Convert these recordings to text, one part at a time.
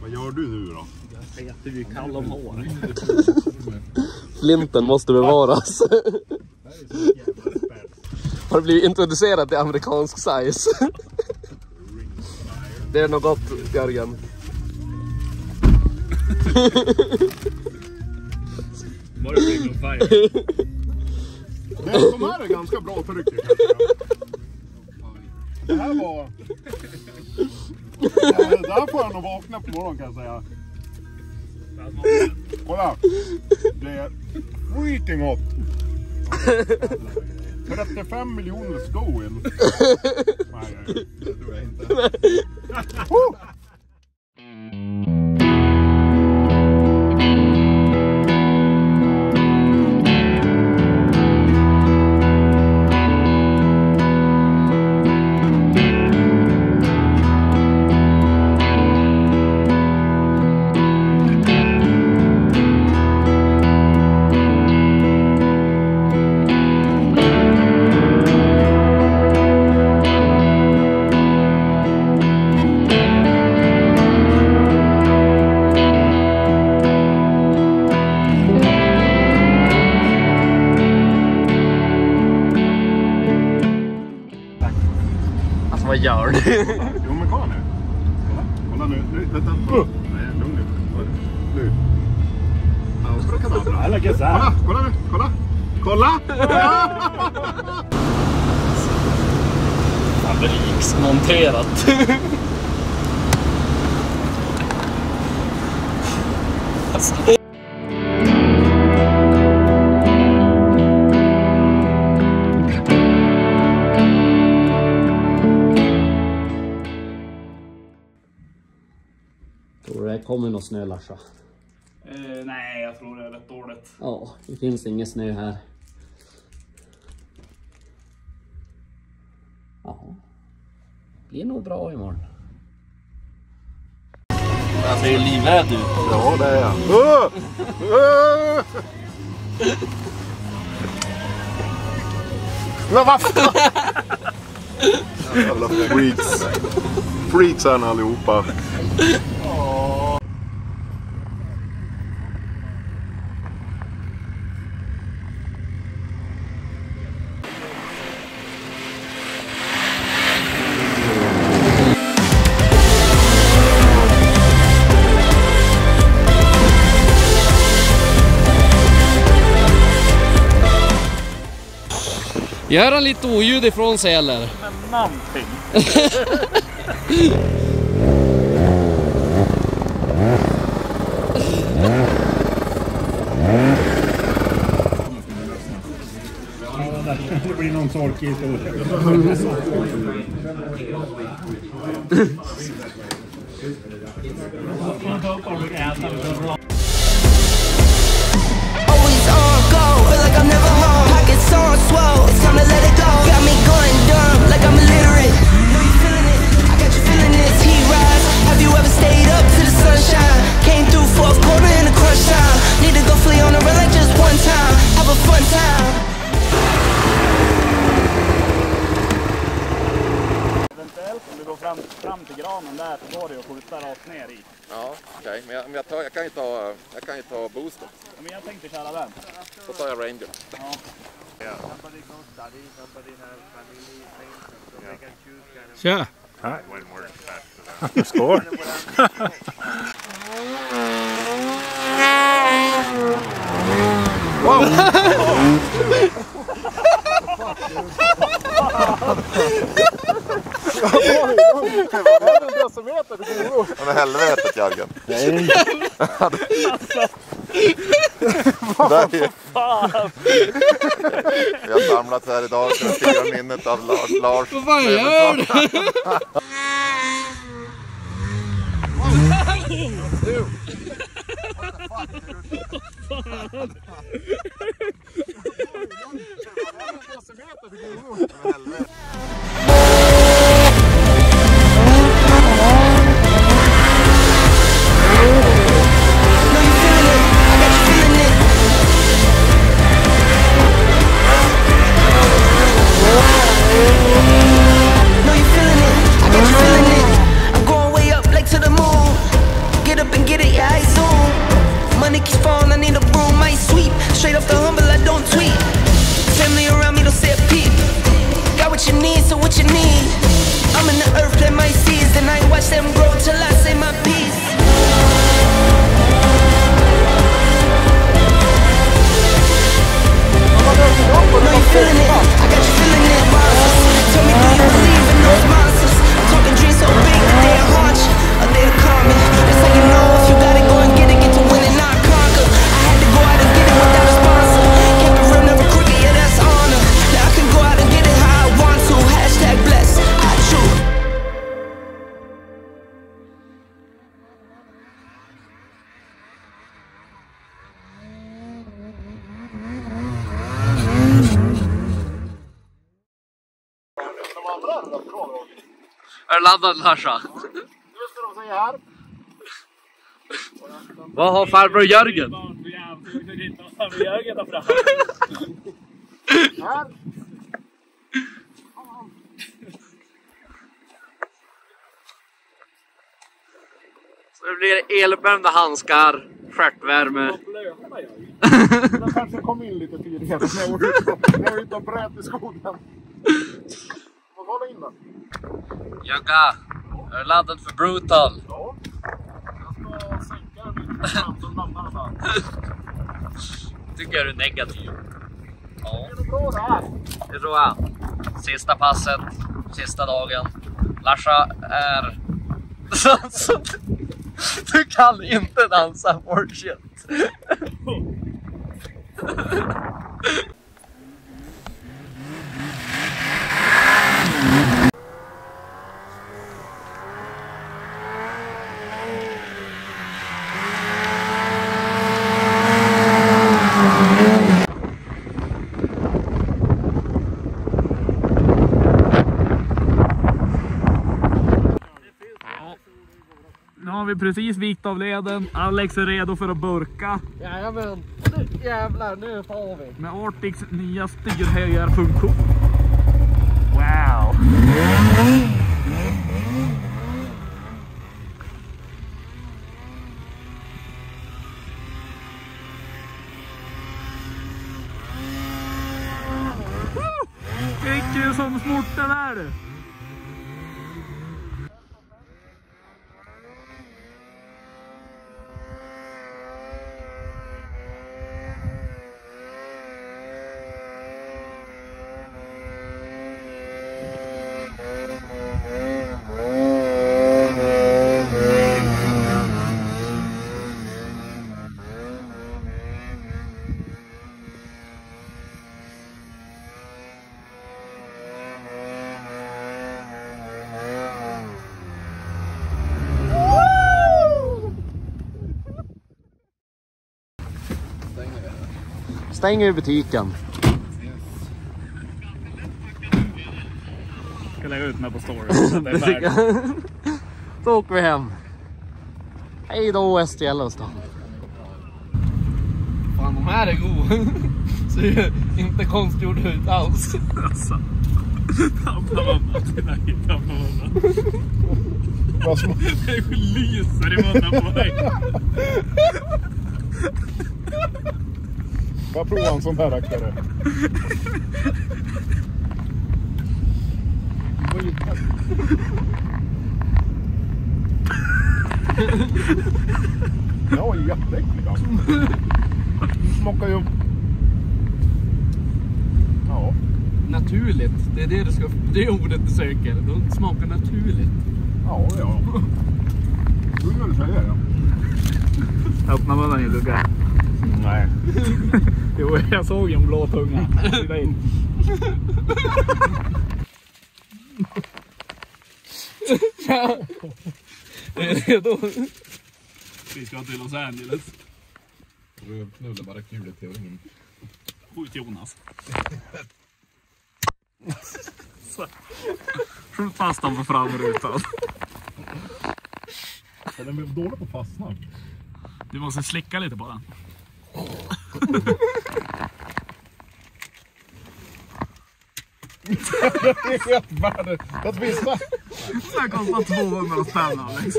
Vad gör du nu då? Jag vet hur vi kallar om hår. Flinten måste bevaras. Har du blivit introducerad till amerikansk size? Det är något gott, Jörgen. Var det Ring of Fire? Här är ganska bra tryck. Det här var... Ja, där får jag nog vakna på morgonen kan jag säga. Kolla! Det är freaking hot! 35 miljoner Scoville. Nej, det tror jag inte. Alltså vad gör du? Jo men kolla nu. Kolla, kolla nu. nu vänta. Nej, lugn nu. Nu. Kolla, kolla nu. Kolla. Kolla! Fabriksmonterat. alltså. Kommer någon snö Larsa? Eh, nej, jag tror det är rätt dåligt. Ja, det finns ingen snö här. Jaha. Blir nog bra imorgon. Han ser ju livrädd ut. Ja, det är! Åh! Men vad fan! Jävla freaks. Freaks är ni allihopa. Gör han lite oljud ifrån sig eller? Men någonting. Det blir någon sorkig historia. Granen där så går det att skjuta rakt ner i. Ja, okej. Men, jag, men jag, tar, jag, kan ju ta, jag kan ju ta boosten. Ja, Men jag tänkte köra den. Då tar jag Ranger. Tja! Skål! Men helvetet Jörgen. Nej! Där, vi har samlats här idag för att fira minnet av Lars. Lars Vad fan gör du? Know straight off the humble, I don't tweet. Family around me don't say a peep. Got what you need, so what you need. I'm in the earth, plant my seeds, and I watch them grow till I say my piece. Know you feeling it? Är du laddad Larsa? Vad har farbror Jörgen? Så det blir elvärmda handskar, stjärtvärme. Den kanske kom in lite tidigare när jag var ute och bröt i skogen. Den? Jögga, är du laddad för brutal? Ja. Jag ska sänka den lite grann så den. Tycker jag du är negativ. Ja, Det är bra det här. det tror jag. Sista passet, sista dagen. Larsa är... Du kan inte dansa fortshit. har vi precis vikt av leden. Alex är redo för att burka. Jajamän, jävlar nu får vi. Med Artics nya styrhöjarfunktion. Wow! Vilken som smorta där du! Stänger butiken. Jag ska lägga ut mig på story. det är. Då åker vi hem. Hej då West Yellowstone. Fan de här är god. Ser inte konstgjord ut alls. Alltså. Tappar mamma. Titta hit, tappar mamma. Vad små- Det lyser i munnen på dig. Jag prova en sån här rackare? Ja, jätteäcklig alltså. Den smakar ju... Ja. Naturligt. Det är det du ska... Det är ordet du söker. De smakar naturligt. Ja, ja. Du vill säga ja. Öppna munnen i Luca. Nej. Jo, jag såg en blå tunga. Är redo? Vi ska till Los Angeles. Rövknull är bara kul i teorin. Skjut Jonas. Skjut fast honom på framrutan. Den blev dålig på att fastna. Du måste slicka lite på den det är helt värdelöst. Låt vissa. Det här kostar 200 spänn Alex.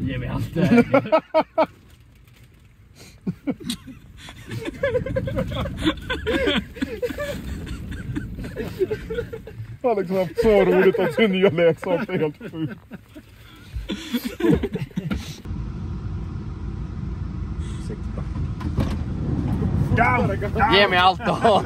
Ge mig allt det här. Har så roligt att sin nya leksak är helt sjuk. Ge mig allt då.